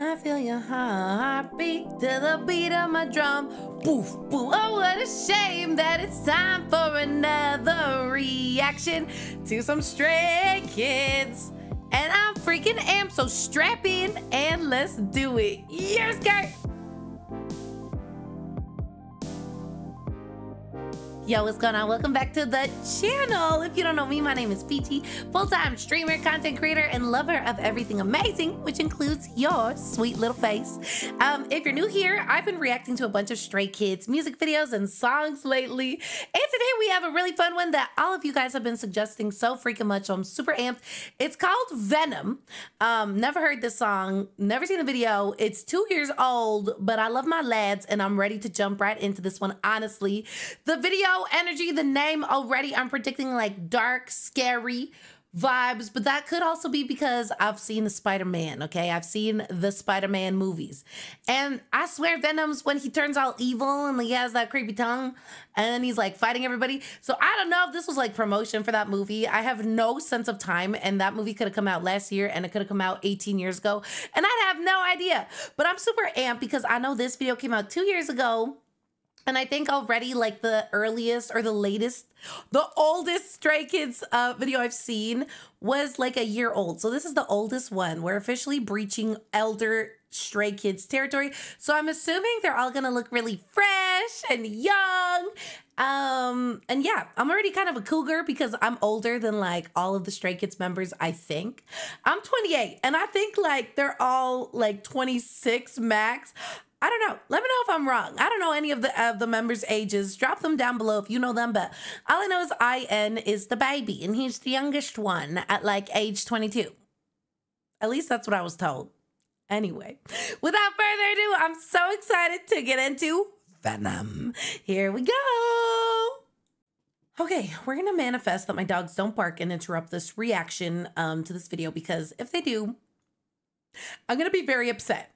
I feel your heartbeat to the beat of my drum. Boof, boo. Oh, what a shame that it's time for another reaction to some stray kids. And I'm freaking amped, so strap in and let's do it. Yes, guys. Yo, what's going on? Welcome back to the channel. If you don't know me, my name is Peachy, full-time streamer, content creator, and lover of everything amazing, which includes your sweet little face. Um, if you're new here, I've been reacting to a bunch of Stray Kids music videos and songs lately. And today we have a really fun one that all of you guys have been suggesting so freaking much, so I'm super amped. It's called Venom. Um, never heard this song, never seen the video. It's two years old, but I love my lads and I'm ready to jump right into this one, honestly. The video energy, the name already, I'm predicting like dark, scary vibes, but that could also be because I've seen the Spider Man, okay? I've seen the Spider Man movies. And I swear, Venom's when he turns all evil and he has that creepy tongue and he's like fighting everybody. So I don't know if this was like promotion for that movie. I have no sense of time, and that movie could have come out last year and it could have come out 18 years ago, and I'd have no idea. But I'm super amped because I know this video came out two years ago and I think already like the earliest or the latest, the oldest Stray Kids uh, video I've seen was like a year old. So this is the oldest one. We're officially breaching elder Stray Kids territory. So I'm assuming they're all gonna look really fresh and young. Um, and yeah, I'm already kind of a cougar because I'm older than like all of the Stray Kids members, I think. I'm 28 and I think like they're all like 26 max. I don't know. Let me know if I'm wrong. I don't know any of the of the members' ages. Drop them down below if you know them. But all I know is IN is the baby, and he's the youngest one at like age 22. At least that's what I was told. Anyway, without further ado, I'm so excited to get into Venom. Here we go. Okay, we're gonna manifest that my dogs don't bark and interrupt this reaction um, to this video because if they do, I'm gonna be very upset.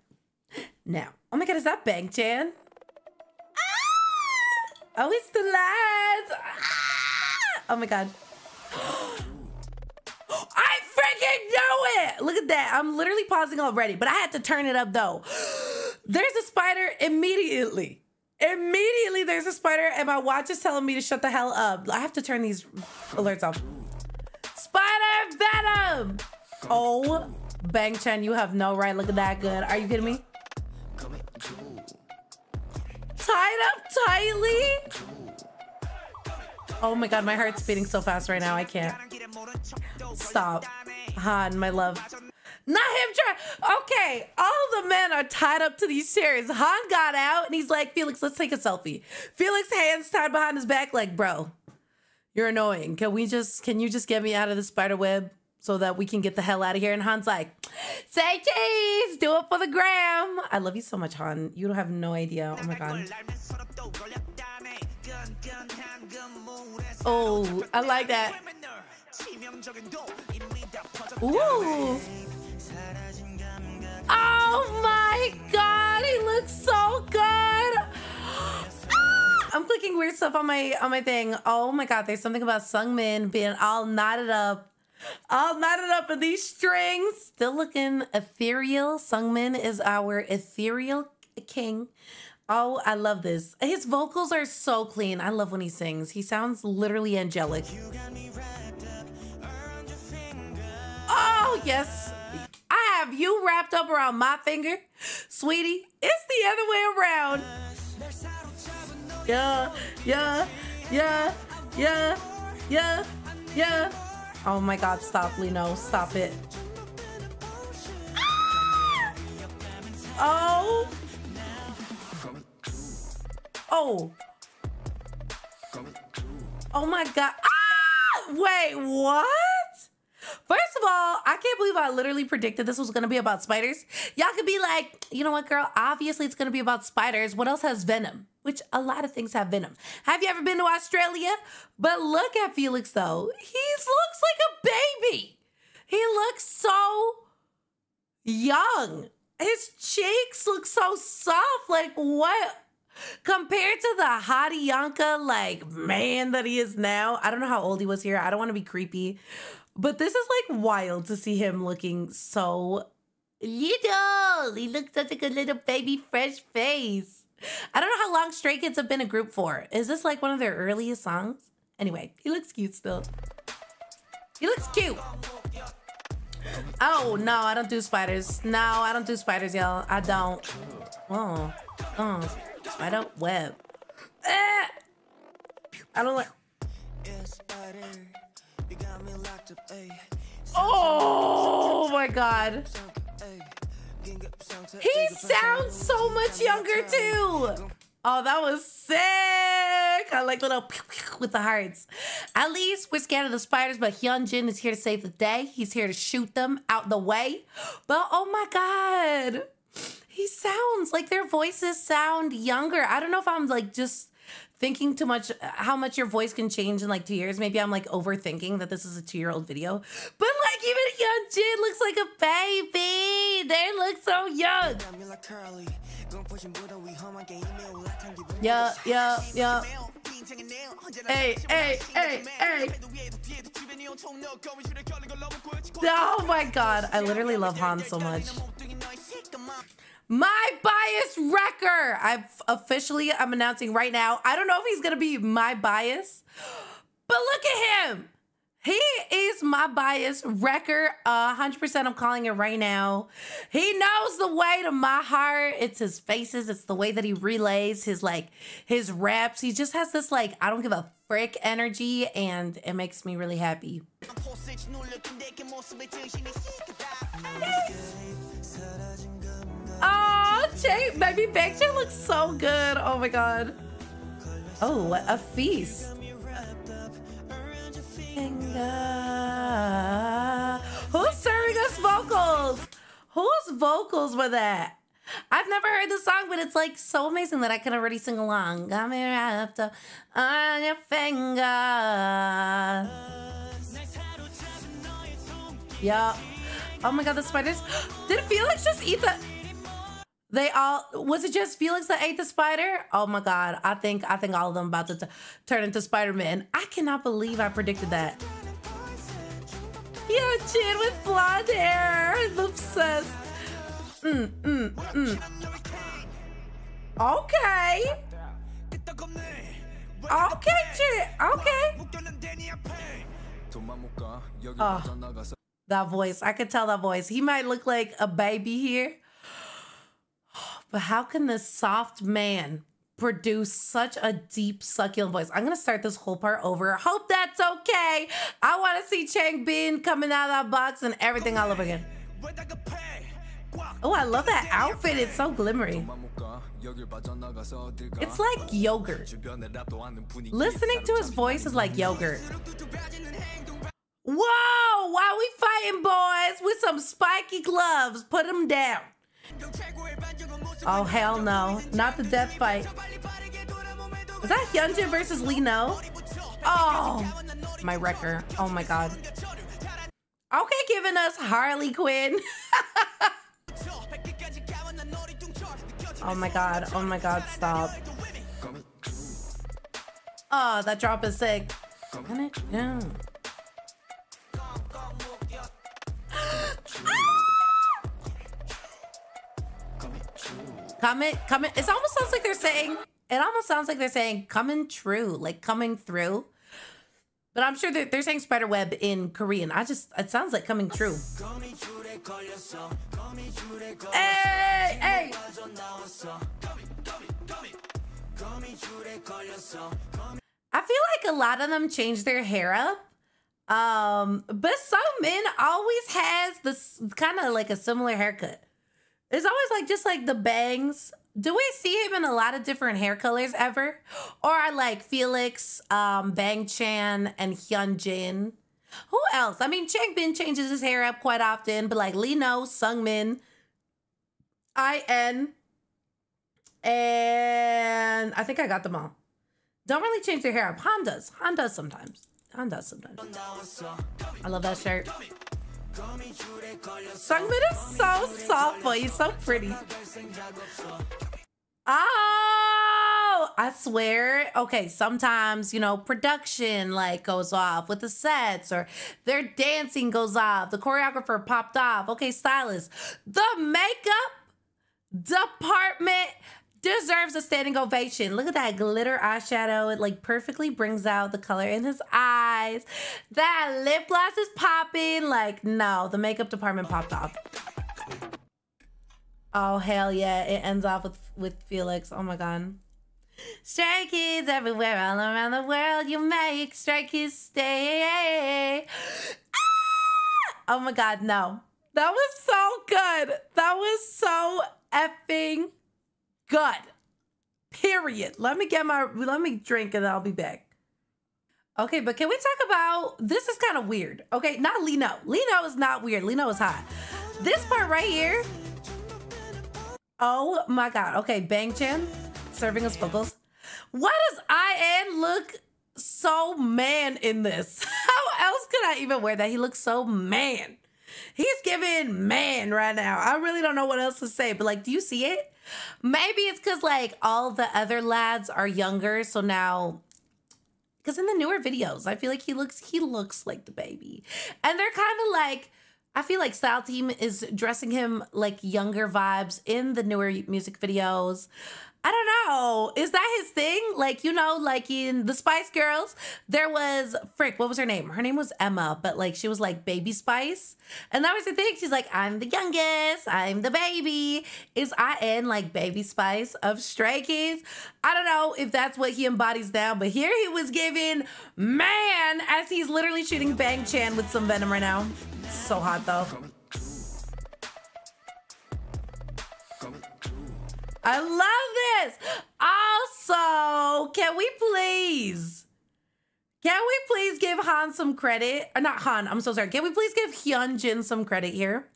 Now, oh my god, is that Bang Chan? Ah! Oh, it's the lads! Ah! Oh my god. I freaking know it! Look at that. I'm literally pausing already, but I had to turn it up though. There's a spider immediately. Immediately there's a spider and my watch is telling me to shut the hell up. I have to turn these alerts off. Spider Venom! Oh, Bang Chan, you have no right Look at that good. Are you kidding me? Tied up tightly? Oh my god, my heart's beating so fast right now. I can't. Stop. Han, my love. Not him trying. Okay, all the men are tied up to these chairs. Han got out and he's like, Felix, let's take a selfie. Felix hands tied behind his back, like, bro, you're annoying. Can we just, can you just get me out of the spider web? So that we can get the hell out of here. And Han's like, say cheese, do it for the gram. I love you so much, Han. You don't have no idea. Oh my God. Oh, I like that. Ooh. Oh my God, he looks so good. Ah! I'm clicking weird stuff on my on my thing. Oh my god, there's something about Seungmin being all knotted up all knotted up in these strings. Still looking ethereal. Seungmin is our ethereal king. Oh, I love this. His vocals are so clean. I love when he sings. He sounds literally angelic. Oh, yes. I have you wrapped up around my finger. Sweetie, it's the other way around. Yeah, yeah, yeah, yeah, yeah, yeah. Oh my god, stop, Lee Know. Stop it. Ah! Oh. Oh. Oh my god. Ah! Wait, what? Of all, I can't believe I literally predicted this was gonna be about spiders. Y'all could be like, you know what, girl? Obviously, it's gonna be about spiders. What else has venom? Which a lot of things have venom. Have you ever been to Australia? But look at Felix though. He looks like a baby. He looks so young. His cheeks look so soft. Like what? Compared to the hottie like man that he is now. I don't know how old he was here. I don't want to be creepy. But this is like wild to see him looking so little. He looks such a good little baby fresh face. I don't know how long Stray Kids have been a group for. Is this like one of their earliest songs? Anyway, he looks cute still. He looks cute. Oh, no, I don't do spiders. No, I don't do spiders, y'all. I don't. Oh, oh, spider web. Eh. I don't like. Oh my god. He sounds so much younger too. Oh, that was sick. I like little with the hearts. At least we're scared of the spiders, but Hyunjin is here to save the day. He's here to shoot them out the way. But oh my god. He sounds like their voices sound younger. I don't know if I'm like just thinking too much how much your voice can change in like two years. Maybe I'm like overthinking that this is a two year old video. But like even young Jin looks like a baby. They look so young. Yeah, yeah, yeah. Hey, hey, hey, hey. Oh my god. I literally love Han so much. My bias wrecker. I've officially, I'm announcing right now. I don't know if he's going to be my bias, but look at him. He is my bias wrecker. Uh, 100% I'm calling it right now. He knows the way to my heart. It's his faces. It's the way that he relays his like his raps. He just has this like I don't give a frick energy and it makes me really happy. Oh, Jay, baby picture looks so good. Oh my god. Oh, what a feast. Who's serving us vocals? Whose vocals were that? I've never heard the song, but it's like so amazing that I can already sing along. Got me wrapped up on your finger. Yeah. Oh my god, the spiders. Did Felix just eat the they all was it just Felix that ate the spider? Oh my god! I think I think all of them about to turn into Spider Man. I cannot believe I predicted that. Yeah, Chin with blonde hair. I'm obsessed. Mm mm mm. Okay. Okay, Chin. Okay. Oh, that voice. I could tell that voice. He might look like a baby here but how can this soft man produce such a deep, succulent voice? I'm gonna start this whole part over. Hope that's okay. I wanna see Changbin coming out of that box and everything all over again. Oh, I love that outfit. It's so glimmery. It's like yogurt. Listening to his voice is like yogurt. Whoa! Why we fighting boys with some spiky gloves? Put them down. Oh, hell no. Not the death fight. Is that Hyunjin versus Lee Know? Oh, my wrecker. Oh my god. Okay, giving us Harley Quinn. oh my god. Oh my god, stop. Oh, that drop is sick. Yeah. Coming, coming. It almost sounds like they're saying, it almost sounds like they're saying coming true, like coming through. But I'm sure they're, they're saying spider web in Korean. I just, it sounds like coming true. Hey, hey. I feel like a lot of them change their hair up. Um, but some men always has this kind of like a similar haircut. It's always like just like the bangs. Do we see him in a lot of different hair colors ever? Or I like Felix, um, Bang Chan, and Hyunjin. Who else? I mean, Changbin changes his hair up quite often, but like Lino, Seungmin, IN, and I think I got them all. Don't really change their hair up. Han does sometimes. Han does sometimes. I love that shirt. Seungmin is so soft, but he's so pretty. Oh, I swear. Okay, sometimes, you know, production like goes off with the sets or their dancing goes off. The choreographer popped off. Okay, stylist. The makeup department deserves a standing ovation. Look at that glitter eyeshadow. It like perfectly brings out the color in his eyes. That lip gloss is popping. Like, no, the makeup department popped off. Oh hell yeah. It ends off with with Felix. Oh my god. Stray kids everywhere, all around the world. You make stray kids stay. Ah! Oh my god, no. That was so good. That was so effing good. Period. Let me get my let me drink and I'll be back. Okay, but can we talk about this is kind of weird. Okay, not Lee Know. Lino is not weird. Lee Know is hot. This part right here. Oh my god. Okay, Bang Chan serving us vocals. Why does IN look so man in this? How else could I even wear that? He looks so man. He's giving man right now. I really don't know what else to say, but like, do you see it? Maybe it's because like all the other lads are younger, so now because in the newer videos, I feel like he looks he looks like the baby, and they're kind of like. I feel like Style Team is dressing him like younger vibes in the newer music videos. I don't know. Is that his thing? Like, you know, like in the Spice Girls, there was Frick, what was her name? Her name was Emma, but like she was like Baby Spice. And that was the thing. She's like, I'm the youngest, I'm the baby. Is I IN like Baby Spice of Stray Kids? I don't know if that's what he embodies now, but here he was giving man as he's literally shooting Bang Chan with some venom right now. So hot though. I love this. Also, can we please, can we please give Han some credit? Or uh, not Han, I'm so sorry. Can we please give Hyunjin some credit here?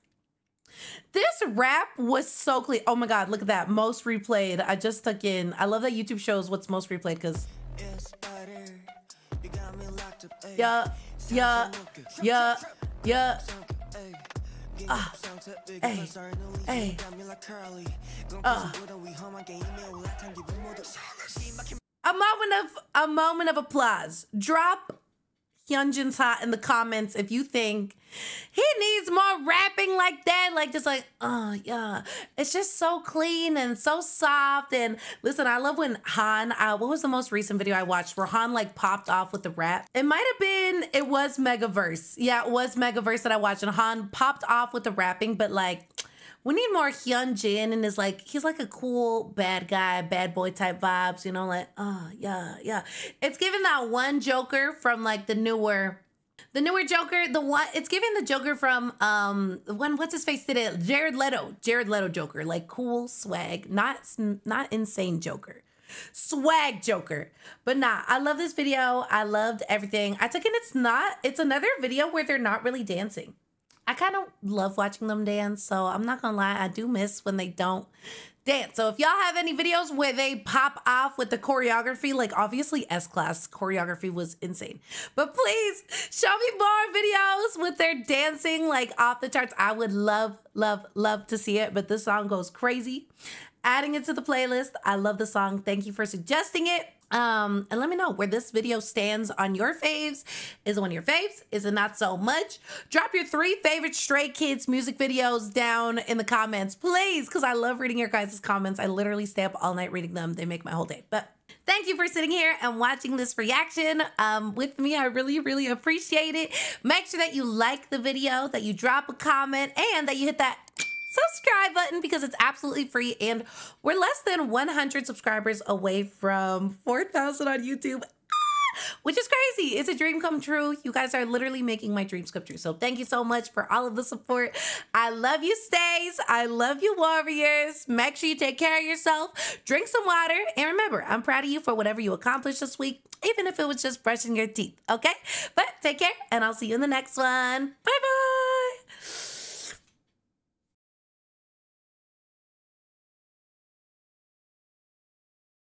This rap was so clean. Oh my God, look at that. Most replayed. I just stuck in. I love that YouTube shows what's most replayed because. Yeah, yeah, yeah, yeah. Ah, hey, hey, uh. A moment of a moment of applause. Drop Hyunjin's hot in the comments if you think he needs more rapping like that. Like just like, oh yeah. It's just so clean and so soft. And listen, I love when Han, uh, what was the most recent video I watched where Han like popped off with the rap? It might have been, it was Megaverse. Yeah, it was Megaverse that I watched. And Han popped off with the rapping, but like we need more Hyunjin and is like he's like a cool bad guy, bad boy type vibes, you know, like oh yeah, yeah. It's giving that one Joker from like the newer the newer Joker, the one it's giving the Joker from um when what's his face did it? Jared Leto. Jared Leto Joker. Like cool swag, not not insane Joker. Swag Joker. But nah, I love this video. I loved everything. I took it it's not it's another video where they're not really dancing. I kind of love watching them dance. So I'm not gonna lie, I do miss when they don't dance. So if y'all have any videos where they pop off with the choreography, like obviously S Class choreography was insane. But please show me more videos with their dancing like off the charts. I would love, love, love to see it. But this song goes crazy. Adding it to the playlist. I love the song. Thank you for suggesting it. Um, and let me know where this video stands on your faves. Is it one of your faves? Is it not so much? Drop your three favorite Stray Kids music videos down in the comments, please, because I love reading your guys' comments. I literally stay up all night reading them. They make my whole day. But thank you for sitting here and watching this reaction um, with me. I really, really appreciate it. Make sure that you like the video, that you drop a comment, and that you hit that subscribe button because it's absolutely free and we're less than 100 subscribers away from 4,000 on YouTube ah! which is crazy. It's a dream come true. You guys are literally making my dreams come true. So thank you so much for all of the support. I love you, Stays. I love you, Warriors. Make sure you take care of yourself. Drink some water. And remember, I'm proud of you for whatever you accomplished this week, even if it was just brushing your teeth. Okay? But take care, and I'll see you in the next one. Bye bye.